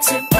to